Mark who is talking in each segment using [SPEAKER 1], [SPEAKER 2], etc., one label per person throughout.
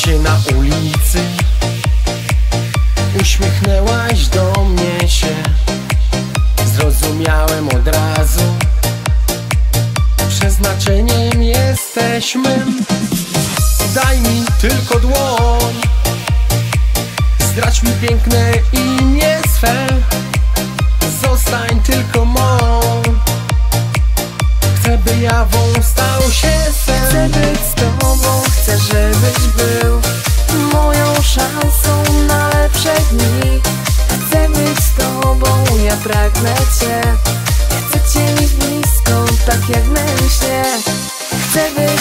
[SPEAKER 1] cię na ulicy. Uśmiechnęłaś do mnie się. Zrozumiałem od razu. Przeznaczeniem jesteśmy. Daj mi tylko dłoń. Zdradź mi piękne imię swe.
[SPEAKER 2] jak we mnie Chcę być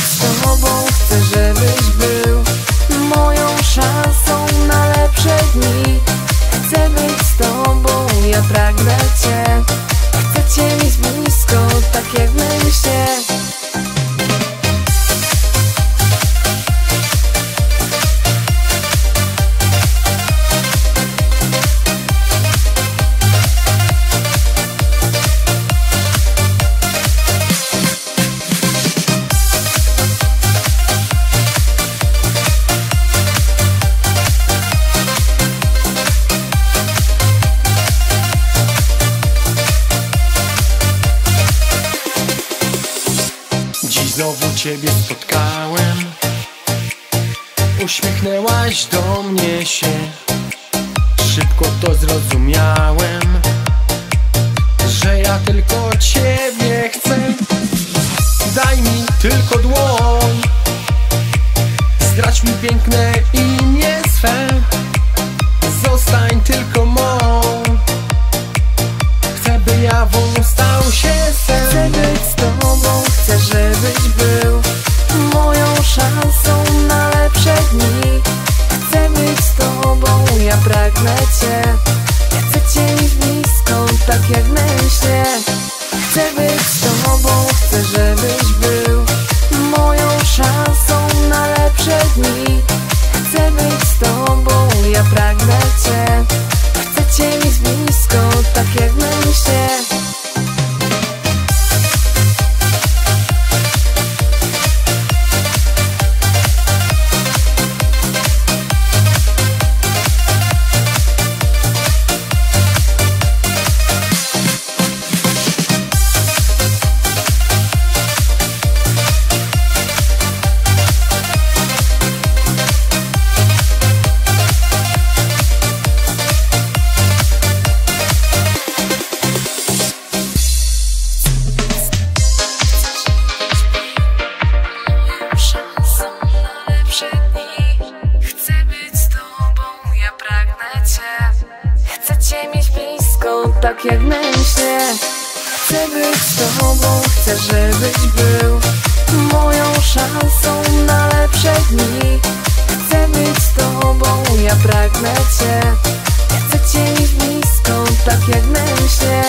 [SPEAKER 1] znowu ciebie spotkałem. Uśmiechnęłaś do mnie się. Szybko to zrozumiałem Że ja tylko ciebie chcę. Daj mi tylko dłoń. Zdradź mi piękne imię swe. Zostań tylko
[SPEAKER 2] moją tak jak myślę. Chcę być z tobą, chcę żebyś był Moją szansą na lepsze dni. Chcę być z tobą, ja pragnę cię. Chcę cię mieć blisko, tak jak myślę.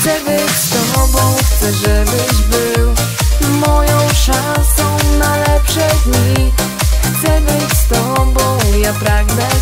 [SPEAKER 2] Chcę być z tobą, chcę żebyś był Moją szansą na lepsze dni. Chcę być z tobą, ja pragnę